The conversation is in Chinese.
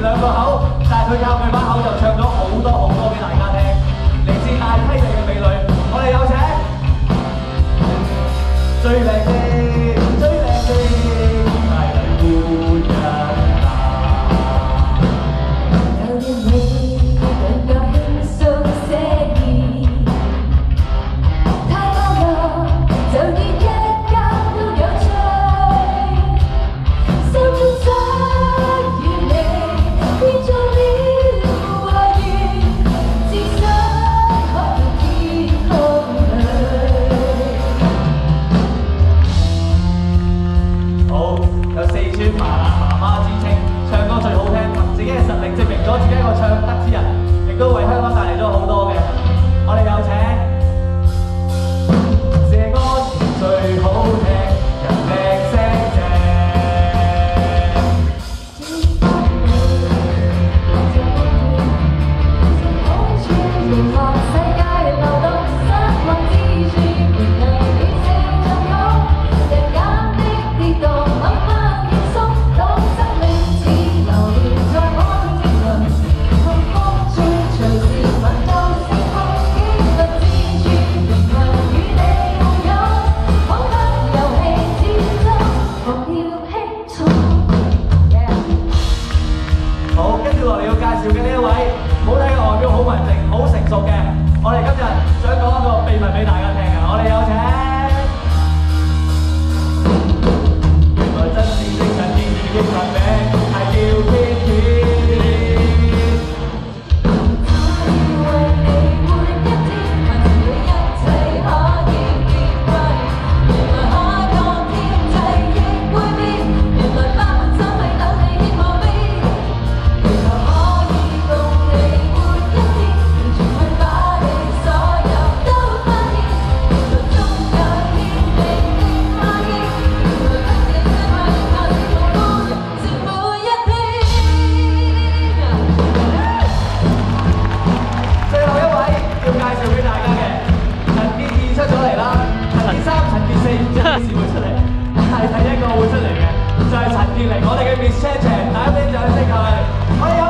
两个口，但系佢靠佢把口就唱咗好多好歌俾大家听。来自大溪地嘅美女，我哋有请最靓嘅。接落嚟要介紹嘅呢一位，好睇嘅外表，好文靜，好成熟嘅。我哋今日想講一個秘密俾大家聽，我哋有請。我哋嘅 Miss 車姐，大家一就係識佢，可以。